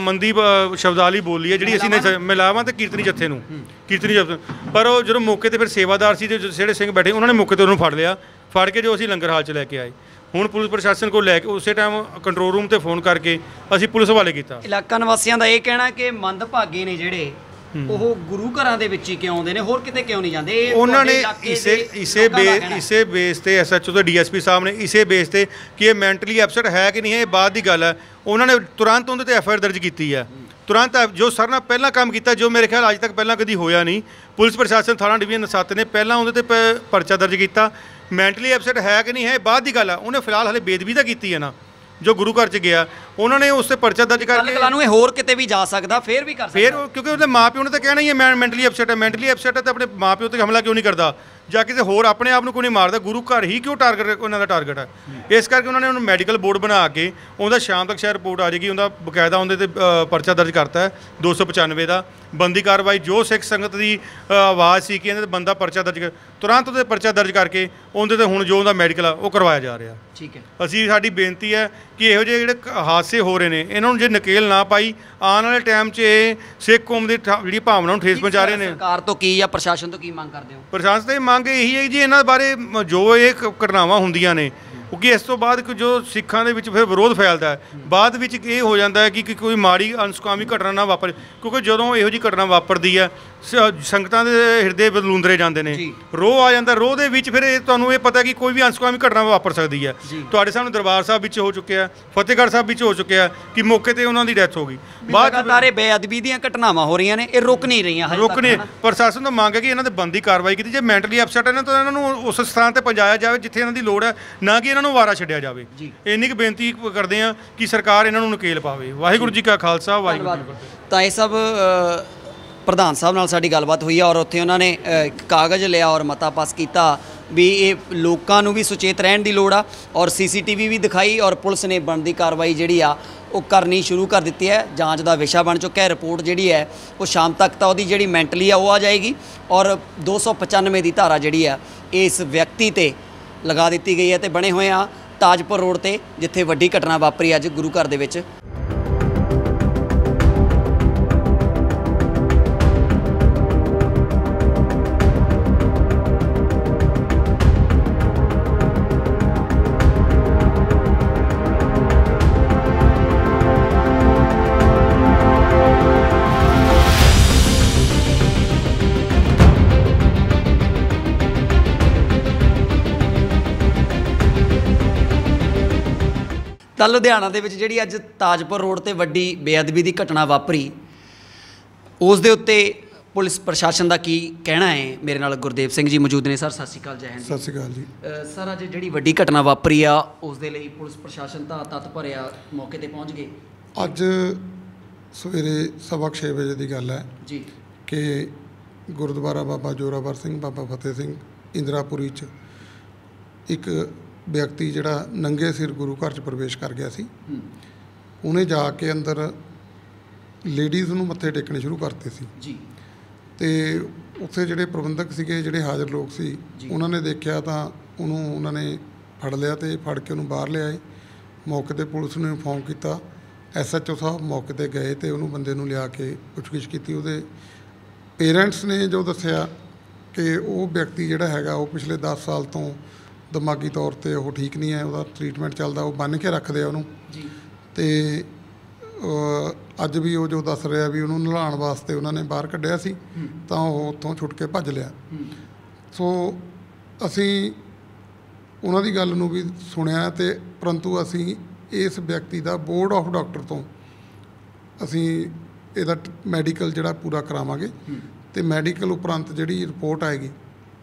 ਮੰਦੀ ਸ਼ਬਦਾਵਲੀ ਬੋਲੀ ਹੈ ਜਿਹੜੀ ਅਸੀਂ ਨਹੀਂ ਸ- ਮਿਲਾਵਾਂ ਤੇ ਕੀਰਤਨੀ ਜੱਥੇ ਨੂੰ ਕੀਰਤਨੀ ਜੱਥੇ ਪਰ ਉਹ ਜਦੋਂ ਮੌਕੇ ਤੇ ਫਿਰ ਸੇਵਾਦਾਰ ਸੀ ਤੇ ਜਿਹੜੇ ਸਿੰਘ ਬੈਠੇ ਉਹਨਾਂ ਨੇ ਮੌਕੇ ਤੇ ਉਹਨੂੰ ਫੜ ਲਿਆ। ਫੜ ਕੇ ਜੋ ਅਸੀਂ ਲੰਗਰ ਹਾਲ 'ਚ ਲੈ ਕੇ ਆਏ। ਹੁਣ ਪੁਲਿਸ ਪ੍ਰਸ਼ਾਸਨ ਕੋਲ ਲੈ ਕੇ ਉਸੇ ਟਾਈਮ ਕੰਟਰੋਲ ਰੂਮ ਤੇ ਫੋਨ ਕਰਕੇ ਅਸੀਂ ਪੁਲਿਸ ਹਵਾਲੇ ਕੀਤਾ। ਇਲਾਕਾ ਨਿਵਾਸੀਆਂ ਦਾ ਇਹ ਕਹਿਣਾ ਕਿ ਮੰਦਭਾਗੇ ਨੇ ਜਿਹੜੇ ਉਹ ਗੁਰੂ ਘਰਾਂ ਦੇ ਵਿੱਚ ਹੀ ਕਿਉਂ ਆਉਂਦੇ ਨੇ? ਹੋਰ ਕਿਤੇ ਕਿਉਂ ਨਹੀਂ ਜਾਂਦੇ? ਉਹਨਾਂ ਨੇ ਇਸੇ ਇਸੇ ਬੇ। ਇਸੇ ਬੇਸ ਤੇ ਐਸਐਚਓ ਤੇ ਡੀਐਸਪੀ ਸਾਹਿਬ ਨੇ ਇਸੇ ਬੇਸ ਤੇ ਕਿ ਇਹ ਮੈਂਟਲੀ ਅਪਸੈਟ ਹੈ ਕਿ ਨਹੀਂ ਹੈ ਇਹ ਬਾਅਦ ਦੀ ਗੱਲ ਹੈ। ਉਹਨਾਂ ਨੇ ਤੁਰੰਤ ਉਹਦੇ ਤੇ ਐਫਆਈਆਰ ਦਰਜ ਕੀਤੀ ਹੈ। ਤੁਰੰਤ ਜੋ ਸਰ ਨੇ ਪਹਿਲਾਂ ਕੰਮ ਕੀਤਾ ਜੋ ਮੇਰੇ ਖਿਆਲ ਅੱਜ ਤੱਕ ਪਹਿਲਾਂ ਕਦੀ ਹੋਇਆ ਨਹੀਂ। ਪੁਲਿਸ ਪ੍ਰਸ਼ਾਸਨ ਥਾਣਾ ਡਿਵੀਜ਼ਨ 7 ਨੇ ਪਹਿਲਾਂ ਉਹਦੇ ਤੇ ਪਰਚਾ ਦਰਜ ਕੀਤਾ। ਮੈਂਟਲੀ ਅਪਸੈਟ ਹੈ ਕਿ ਨਹੀਂ ਹੈ ਇਹ ਬਾਅਦ ਦੀ ਗੱਲ ਆ। ਉਹਨੇ ਫਿਲਹਾਲ ਹਲੇ ਬੇਦਬੀ ਤਾਂ ਕੀਤੀ ਹੈ ਨਾ ਜੋ ਗੁਰੂ ਘਰ ਚ ਗਿਆ। ਉਹਨਾਂ ਨੇ ਉਸ ਤੇ ਪਰਚਾ ਦਰਜ ਕਰਕੇ ਕਲਾ ਨੂੰ ਇਹ ਹੋਰ ਕਿਤੇ ਵੀ ਜਾ ਸਕਦਾ ਫੇਰ ਵੀ ਕਰ ਸਕਦਾ। ਫਿਰ ਕਿਉਂਕਿ ਉਹਦੇ ਮਾਪਿਓ ਨੇ ਤਾਂ ਕਹਿਣਾ ਹੀ ਹੈ ਮੈਂ ਮੈਂਟਲੀ ਅਪਸੈਟ ਹੈ ਮੈਂਟਲੀ ਅਪਸੈਟ ਹੈ ਤਾਂ ਆਪਣੇ ਮਾਪਿਓ ਤੇ ਹਮਲਾ ਕਿਉਂ ਨਹੀਂ ਕਰਦਾ? ਜਾਂ ਕਿਸੇ ਹੋਰ ਆਪਣੇ ਆਪ ਨੂੰ ਕੋਈ ਨਹੀਂ ਮਾਰਦਾ ਗੁਰੂ ਘਰ ਹੀ ਕਿਉਂ ਟਾਰਗੇਟ ਉਹਨਾਂ ਦਾ ਟਾਰਗੇਟ ਹੈ। ਇਸ ਕਰਕੇ ਉਹਨਾਂ ਨੇ ਉਹਨੂੰ ਮੈਡੀਕਲ ਬੋਰਡ ਬਣਾ ਕੇ ਉਹਦਾ ਸ਼ਾਮ ਤੱਕ ਸ਼ਾਇਦ ਰਿਪੋਰਟ ਆ ਜਾਏਗੀ ਉਹਦਾ ਬਕਾਇਦਾ ਉਹਦੇ ਤੇ ਪਰਚਾ ਦਰਜ ਕਰਤਾ ਹੈ 295 ਦਾ। ਬੰਦੀ ਕਾਰਵਾਈ ਜੋ ਸਿੱਖ ਸੰਗਤ ਦੀ ਆਵਾਜ਼ ਸੀ ਕਿ ਇਹਦੇ ਤੇ ਬੰਦਾ ਪਰਚਾ ਦਰਜ ਕਰ ਤੁਰੰਤ ਉਹਦੇ ਪਰਚਾ ਦਰਜ ਕਰਕੇ ਉਹਦੇ ਤੇ ਹੁਣ ਜੋ ਉਹਦਾ ਮੈਡੀਕਲ ਆ ਉਹ ਕਰਵਾਇਆ ਜਾ ਰਿਹਾ। ਠੀਕ ਹੈ। ਅਸੀਂ ਸਾਡੀ ਬੇਨਤੀ ਹੈ ਕਿ ਇਹੋ ਜਿਹੇ ਜਿਹੜੇ ਹਾਦਸੇ ਹੋ ਰਹੇ ਨੇ ਇਹਨਾਂ ਨੂੰ ਜੇ ਨਕੇਲ ਨਾ ਪਾਈ ਆਉਣ ਵਾਲੇ ਟਾਈਮ 'ਚ ਇਹ ਸਿੱਖ ਕੌਮ ਦੀ ਜਿਹੜੀ ਭਾਵਨਾ ਨੂੰ ਠੇਸ ਪਹੁੰਚਾ ਰਹੇ ਨੇ। ਸਰਕਾਰ ਤੋਂ ਕੀ ਜਾਂ ਪ੍ਰਸ਼ਾਸਨ ਤੋਂ ਕੀ ਮੰਗ ਕਰਦੇ ਹੋ? ਪ੍ਰਸ਼ਾਸਨ ਦੀ ਮੰਗ ਇਹੀ ਹੈ ਜੀ ਇਹਨਾਂ ਬਾਰੇ ਜੋ ਇਹ ਘਟਨਾਵਾਂ ਹੁੰਦੀਆਂ ਨੇ ਕਿਉਂਕਿ ਇਸ ਤੋਂ ਬਾਅਦ ਕਿ ਜੋ ਸਿੱਖਾਂ ਦੇ ਵਿੱਚ ਫਿਰ ਵਿਰੋਧ ਫੈਲਦਾ ਹੈ ਬਾਅਦ ਵਿੱਚ ਇਹ ਹੋ ਜਾਂਦਾ ਹੈ ਕਿ ਕੋਈ ਮਾੜੀ ਅਨਸੁਕਾਮੀ ਘਟਨਾ ਨਾ ਵਾਪਰੇ ਕਿਉਂਕਿ ਜਦੋਂ ਇਹੋ ਜੀ ਘਟਨਾ ਵਾਪਰਦੀ ਹੈ ਸੰਗਤਾਂ ਦੇ ਹਿਰਦੇ ਬਲੂੰਦਰੇ ਜਾਂਦੇ ਨੇ। ਰੋਹ ਆ ਜਾਂਦਾ ਰੋਹ ਦੇ ਵਿੱਚ ਫਿਰ ਇਹ ਤੁਹਾਨੂੰ ਇਹ ਪਤਾ ਕਿ ਕੋਈ ਵੀ ਅਨਸੁਕਾਮੀ ਘਟਨਾ ਵਾਪਰ ਸਕਦੀ ਹੈ। ਤੁਹਾਡੇ ਸਾਹਮਣੇ ਦਰਬਾਰ ਸਾਹਿਬ ਵਿੱਚ ਹੋ ਚੁੱਕਿਆ ਫਤਿਹਗੜ੍ਹ ਸਾਹਿਬ ਵਿੱਚ ਹੋ ਚੁੱਕਿਆ ਕਿ ਮੌਕੇ ਤੇ ਉਹਨਾਂ ਦੀ ਡੈਥ ਹੋ ਗਈ। ਬਾਅਦ ਲਗਾਤਾਰ ਬੇਅਦਬੀ ਦੀਆਂ ਘਟਨਾਵਾਂ ਹੋ ਰਹੀਆਂ ਨੇ ਇਹ ਰੁਕ ਨਹੀਂ ਰਹੀਆਂ ਹਜੇ ਤੱਕ, ਰੁਕਨੇ ਹਨਾ? ਪ੍ਰਸ਼ਾਸਨ ਤੋਂ ਮੰਗ ਹੈ ਕਿ ਇਹਨਾਂ ਤੇ ਬੰਦੀ ਕਾਰਵਾਈ ਕੀਤੀ ਜੇ ਮੈਂਟਲੀ ਅਪਸੈਟ ਹੈ ਨਾ ਤਾਂ ਇਹਨਾਂ ਨੂੰ ਉਸ ਸਥਾਨ ਤੇ ਪਹੁੰਚਾਇਆ ਜਾਵੇ ਜਿੱਥੇ ਇਹਨਾਂ ਦੀ ਲੋੜ ਹੈ ਨਾ ਕਿ ਇਹਨਾਂ ਨੂੰ ਵਾਰਾ ਛੱਡਿਆ ਜਾਵੇ। ਇੰਨੀ ਕੁ ਬੇਨਤੀ ਕਰਦੇ ਆ ਕਿ ਸਰਕਾਰ ਇਹਨਾਂ ਨੂੰ ਨਕੇਲ ਪਾਵੇ। ਵਾਹਿਗੁਰੂ ਜੀ ਕਾ ਖਾਲਸਾ ਵਾਹਿਗੁਰੂ ਜੀ ਕੀ ਫਤਿਹ। ਤਾਂ ਇਹ ਸਭ ਪ੍ਰਧਾਨ ਸਾਹਿਬ ਨਾਲ ਸਾਡੀ ਗੱਲਬਾਤ ਹੋਈ ਹੈ ਔਰ ਉੱਥੇ ਉਹਨਾਂ ਨੇ ਕਾਗਜ਼ ਲਿਆ ਔਰ ਮਤਾ ਪਾਸ ਕੀਤਾ ਵੀ ਇਹ ਲੋਕਾਂ ਨੂੰ ਵੀ ਸੁਚੇਤ ਰਹਿਣ ਦੀ ਲੋੜ ਆ ਔਰ ਸੀਸੀਟੀਵੀ ਵੀ ਦਿਖਾਈ ਔਰ ਪੁਲਿਸ ਨੇ ਬਣਦੀ ਕਾਰਵਾਈ ਜਿਹੜੀ ਆ ਉਹ ਕਰਨੀ ਸ਼ੁਰੂ ਕਰ ਦਿੱਤੀ ਹੈ। ਜਾਂਚ ਦਾ ਵਿਸ਼ਾ ਬਣ ਚੁੱਕਾ ਹੈ। ਰਿਪੋਰਟ ਜਿਹੜੀ ਹੈ ਉਹ ਸ਼ਾਮ ਤੱਕ ਤਾਂ ਉਹਦੀ ਜਿਹੜੀ ਮੈਂਟਲੀ ਆ ਉਹ ਆ ਜਾਏਗੀ ਔਰ 295 ਦੀ ਧਾਰਾ ਜਿਹੜੀ ਆ ਇਸ ਵਿਅਕਤੀ ਤੇ ਲਗਾ ਦਿੱਤੀ ਗਈ ਹੈ ਤੇ ਬਣੇ ਹੋਏ ਆ ਤਾਜਪੁਰ ਰੋਡ ਤੇ, ਜਿੱਥੇ ਵੱਡੀ ਘਟਨਾ ਵਾਪਰੀ ਅੱਜ ਗੁਰੂ ਘਰ ਦੇ ਵਿੱਚ। ਤਾਂ ਲੁਧਿਆਣਾ ਦੇ ਵਿੱਚ ਜਿਹੜੀ ਅੱਜ ਤਾਜਪੁਰ ਰੋਡ ਤੇ ਵੱਡੀ ਬੇਅਦਬੀ ਦੀ ਘਟਨਾ ਵਾਪਰੀ ਉਸ ਦੇ ਉੱਤੇ ਪੁਲਿਸ ਪ੍ਰਸ਼ਾਸਨ ਦਾ ਕੀ ਕਹਿਣਾ ਹੈ? ਮੇਰੇ ਨਾਲ ਗੁਰਦੇਵ ਸਿੰਘ ਜੀ ਮੌਜੂਦ ਨੇ। ਸਰ ਸਤਿ ਸ਼੍ਰੀ ਅਕਾਲ ਜੈ ਹਿੰਦ ਸਤਿ ਸ਼੍ਰੀ ਅਕਾਲ ਜੀ। ਸਰ ਅੱਜ ਜਿਹੜੀ ਵੱਡੀ ਘਟਨਾ ਵਾਪਰੀ ਆ ਉਸ ਦੇ ਲਈ ਪੁਲਿਸ ਪ੍ਰਸ਼ਾਸਨ ਤਾਂ ਤਤ ਭਰਿਆ ਮੌਕੇ ਤੇ ਪਹੁੰਚ ਗਏ। ਅੱਜ ਸਵੇਰੇ ਸਵਾ ਕੁ ਛੇ ਵਜੇ ਦੀ ਗੱਲ ਹੈ ਜੀ। ਕਿ ਗੁਰਦੁਆਰਾ ਬਾਬਾ ਜੋਰਾਵਰ ਸਿੰਘ ਬਾਬਾ ਫਤਿਹ ਸਿੰਘ ਇੰਦਰਾਪੁਰੀ ਚ ਇੱਕ ਵਿਅਕਤੀ ਜਿਹੜਾ ਨੰਗੇ ਸਿਰ ਗੁਰੂ ਘਰ ਚ ਪ੍ਰਵੇਸ਼ ਕਰ ਗਿਆ ਸੀ। ਉਹਨੇ ਜਾ ਕੇ ਅੰਦਰ ਲੇਡੀਜ਼ ਨੂੰ ਮੱਥੇ ਟੇਕਣੇ ਸ਼ੁਰੂ ਕਰਤੇ ਸੀ। ਜੀ। ਤੇ ਉੱਥੇ ਜਿਹੜੇ ਪ੍ਰਬੰਧਕ ਸੀਗੇ ਜਿਹੜੇ ਹਾਜ਼ਰ ਲੋਕ ਸੀ ਉਹਨਾਂ ਨੇ ਦੇਖਿਆ ਤਾਂ ਉਹਨੂੰ ਉਹਨਾਂ ਨੇ ਫੜ ਲਿਆ ਤੇ ਫੜ ਕੇ ਉਹਨੂੰ ਬਾਹਰ ਲਿਆਏ। ਮੌਕੇ ਤੇ ਪੁਲਿਸ ਨੂੰ ਇਨਫੋਰਮ ਕੀਤਾ। ਐਸਐਚਓ ਸਾਹਿਬ ਮੌਕੇ ਤੇ ਗਏ ਤੇ ਉਹਨੂੰ ਬੰਦੇ ਨੂੰ ਲਿਆ ਕੇ ਪੁੱਛਗਿੱਛ ਕੀਤੀ। ਉਹਦੇ ਪੇਰੈਂਟਸ ਨੇ ਜੋ ਦੱਸਿਆ ਕਿ ਉਹ ਵਿਅਕਤੀ ਜਿਹੜਾ ਹੈਗਾ ਉਹ ਪਿਛਲੇ 10 ਸਾਲ ਤੋਂ ਦਿਮਾਗੀ ਤੌਰ ਤੇ ਉਹ ਠੀਕ ਨਹੀਂ ਹੈ ਉਹਦਾ ਟ੍ਰੀਟਮੈਂਟ ਚੱਲਦਾ ਉਹ ਬੰਨ ਕੇ ਰੱਖਦੇ ਆ ਉਹਨੂੰ। ਜੀ। ਤੇ ਅੱਜ ਵੀ ਉਹ ਜੋ ਦੱਸ ਰਿਹਾ ਵੀ ਉਹਨੂੰ ਨਲਾਉਣ ਵਾਸਤੇ ਉਹਨਾਂ ਨੇ ਬਾਹਰ ਕੱਢਿਆ ਸੀ ਤਾਂ ਉਹ ਉੱਥੋਂ ਛੁੱਟ ਕੇ ਭੱਜ ਲਿਆ। ਸੋ ਅਸੀਂ ਉਹਨਾਂ ਦੀ ਗੱਲ ਨੂੰ ਵੀ ਸੁਣਿਆ ਤੇ ਪਰੰਤੂ ਅਸੀਂ ਇਸ ਵਿਅਕਤੀ ਦਾ ਬੋਰਡ ਆਫ ਡਾਕਟਰ ਤੋਂ ਅਸੀਂ ਇਹਦਾ ਮੈਡੀਕਲ ਜਿਹੜਾ ਪੂਰਾ ਕਰਾਵਾਂਗੇ। ਤੇ ਮੈਡੀਕਲ ਉਪਰੰਤ ਜਿਹੜੀ ਰਿਪੋਰਟ ਆਏਗੀ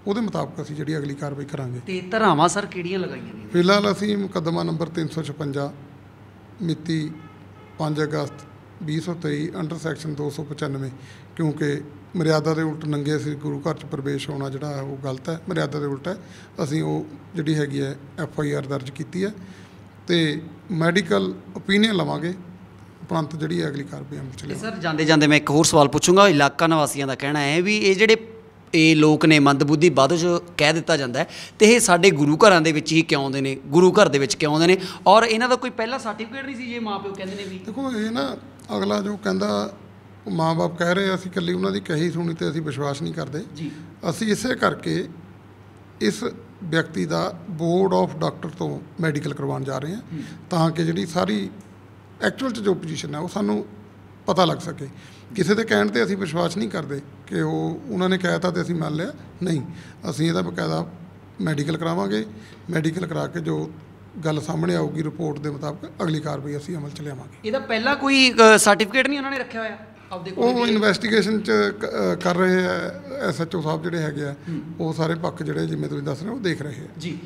ਉਹਦੇ ਮੁਤਾਬਕ ਅਸੀਂ ਜਿਹੜੀ ਅਗਲੀ ਕਾਰਵਾਈ ਕਰਾਂਗੇ। ਤੇ ਧਰਾਵਾਂ ਸਰ ਕਿਹੜੀਆਂ ਲਗਾਈਆਂ ਨੇ ਫਿਲਹਾਲ ਅਸੀਂ ਮੁਕੱਦਮਾ ਨੰਬਰ 356 ਮਿਤੀ 5 ਅਗਸਤ 2023 ਅੰਡਰ ਸੈਕਸ਼ਨ 295 ਕਿਉਂਕਿ ਮਰਿਆਦਾ ਦੇ ਉਲਟ ਨੰਗੇ ਸੀ ਗੁਰੂ ਘਰ ਚ ਪ੍ਰਵੇਸ਼ ਹੋਣਾ ਜਿਹੜਾ ਹੈ ਉਹ ਗਲਤ ਹੈ ਮਰਿਆਦਾ ਦੇ ਉਲਟ ਹੈ। ਅਸੀਂ ਉਹ ਜਿਹੜੀ ਹੈਗੀ ਹੈ ਐਫ ਆਈ ਆਰ ਦਰਜ ਕੀਤੀ ਹੈ ਤੇ ਮੈਡੀਕਲ ਓਪੀਨੀਅਨ ਲਵਾਂਗੇ ਉਪਰੰਤ ਜਿਹੜੀ ਹੈ ਅਗਲੀ ਕਾਰਵਾਈ ਅਮਲ ਚ ਤੇ ਲਿਆਵਾਂਗੇ। ਸਰ ਜਾਂਦੇ ਜਾਂਦੇ ਮੈਂ ਇੱਕ ਹੋਰ ਸਵਾਲ ਪੁੱਛੂੰਗਾ ਇਲਾਕਾ ਨਿਵਾਸੀਆਂ ਦਾ ਕਹਿਣਾ ਹੈ ਵੀ ਇਹ ਜਿਹੜੇ ਇਹ ਲੋਕ ਨੇ ਮੰਦਬੁੱਧੀ ਬਾਦੋ ਚ ਕਹਿ ਦਿੱਤਾ ਜਾਂਦਾ ਤੇ ਇਹ ਸਾਡੇ ਗੁਰੂ ਘਰਾਂ ਦੇ ਵਿੱਚ ਹੀ ਕਿਉਂ ਆਉਂਦੇ ਨੇ? ਗੁਰੂ ਘਰ ਦੇ ਵਿੱਚ ਕਿਉਂ ਆਉਂਦੇ ਨੇ? ਔਰ ਇਹਨਾਂ ਦਾ ਕੋਈ ਪਹਿਲਾ ਸਰਟੀਫਿਕੇਟ ਨਹੀਂ ਸੀ ਜੇ ਮਾਪਿਓ ਕਹਿੰਦੇ ਨੇ ਵੀ? ਦੇਖੋ ਇਹ ਨਾ ਅਗਲਾ ਜੋ ਕਹਿੰਦਾ ਮਾਂ-ਬਾਪ ਕਹਿ ਰਹੇ ਅਸੀਂ ਇਕੱਲੀ ਉਹਨਾਂ ਦੀ ਕਹੀ ਸੁਣੀ ਤੇ ਅਸੀਂ ਵਿਸ਼ਵਾਸ ਨਹੀਂ ਕਰਦੇ। ਜੀ। ਅਸੀਂ ਇਸੇ ਕਰਕੇ ਇਸ ਵਿਅਕਤੀ ਦਾ ਬੋਰਡ ਆਫ ਡਾਕਟਰ ਤੋਂ ਮੈਡੀਕਲ ਕਰਵਾਉਣ ਜਾ ਰਹੇ ਹਾਂ। ਤਾਂ ਕਿ ਜਿਹੜੀ ਸਾਰੀ ਐਕਚੁਅਲ ਚ ਜੋ ਪੋਜੀਸ਼ਨ ਹੈ ਉਹ ਸਾਨੂੰ ਪਤਾ ਲੱਗ ਸਕੇ। ਕਿਸੇ ਦੇ ਕਹਿਣ ਤੇ ਅਸੀਂ ਵਿਸ਼ਵਾਸ ਨਹੀਂ ਕਰਦੇ ਕਿ ਉਹ ਉਹਨਾਂ ਨੇ ਕਹਿਤਾ ਤੇ ਅਸੀਂ ਮੰਨ ਲਿਆ ਨਹੀਂ। ਅਸੀਂ ਇਹਦਾ ਬਕਾਇਦਾ ਮੈਡੀਕਲ ਕਰਾਵਾਂਗੇ। ਮੈਡੀਕਲ ਕਰਾ ਕੇ ਜੋ ਗੱਲ ਸਾਹਮਣੇ ਆਊਗੀ ਰਿਪੋਰਟ ਦੇ ਮੁਤਾਬਕ ਅਗਲੀ ਕਾਰਵਾਈ ਅਸੀਂ ਅਮਲ ਚ ਲਿਆਵਾਂਗੇ। ਇਹਦਾ ਪਹਿਲਾਂ ਕੋਈ ਸਰਟੀਫਿਕੇਟ ਨਹੀਂ ਉਹਨਾਂ ਨੇ ਰੱਖਿਆ ਹੋਇਆ? ਆਪਦੇ ਕੋਲ ਉਹ ਇਨਵੈਸਟੀਗੇਸ਼ਨ ਚ ਕਰ ਰਹੇ ਆ ਐਸਐਚਓ ਸਾਹਿਬ ਜਿਹੜੇ ਹੈਗੇ ਆ ਉਹ ਸਾਰੇ ਪੱਖ ਜਿਹੜੇ ਜਿਵੇਂ ਤੁਸੀਂ ਦੱਸ ਰਹੇ ਹੋ ਉਹ ਦੇਖ ਰਹੇ ਆ। ਜੀ।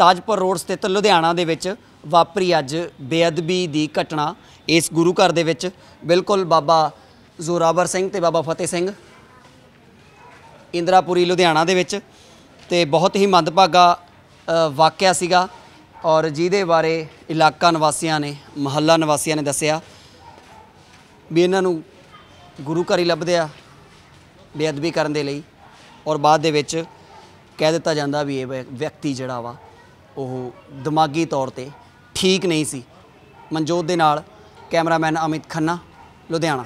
ਤਾਜਪੁਰ ਰੋਡ ਸਥਿਤ ਲੁਧਿਆਣਾ ਦੇ ਵਿੱਚ ਵਾਪਰੀ ਅੱਜ ਬੇਅਦਬੀ ਦੀ ਘਟਨਾ ਇਸ ਗੁਰੂ ਘਰ ਦੇ ਵਿੱਚ। ਬਿਲਕੁਲ ਬਾਬਾ ਜ਼ੋਰਾਵਰ ਸਿੰਘ ਤੇ ਬਾਬਾ ਫਤਿਹ ਸਿੰਘ। ਇੰਦਰਾਪੁਰੀ, ਲੁਧਿਆਣਾ ਦੇ ਵਿੱਚ ਤੇ ਬਹੁਤ ਹੀ ਮੰਦਭਾਗਾ ਵਾਕਿਆ ਸੀਗਾ ਔਰ ਜਿਹਦੇ ਬਾਰੇ ਇਲਾਕਾ ਨਿਵਾਸੀਆਂ ਨੇ, ਮਹੱਲਾ ਨਿਵਾਸੀਆਂ ਨੇ ਦੱਸਿਆ। ਵੀ ਇਹਨਾਂ ਨੂੰ ਗੁਰੂ ਘਰ ਹੀ ਲੱਭਦੇ ਆ ਬੇਅਦਬੀ ਕਰਨ ਦੇ ਲਈ ਔਰ ਬਾਅਦ ਦੇ ਵਿੱਚ ਕਹਿ ਦਿੱਤਾ ਜਾਂਦਾ ਵੀ ਇਹ ਵਿਅ- ਵਿਅਕਤੀ ਜਿਹੜਾ ਵਾ ਉਹ ਦਿਮਾਗੀ ਤੌਰ ਤੇ ਠੀਕ ਨਹੀਂ ਸੀ। ਮਨਜੋਤ ਦੇ ਨਾਲ ਕੈਮਰਾਮੈਨ ਅਮਿਤ ਖੰਨਾ ਲੁਧਿਆਣਾ।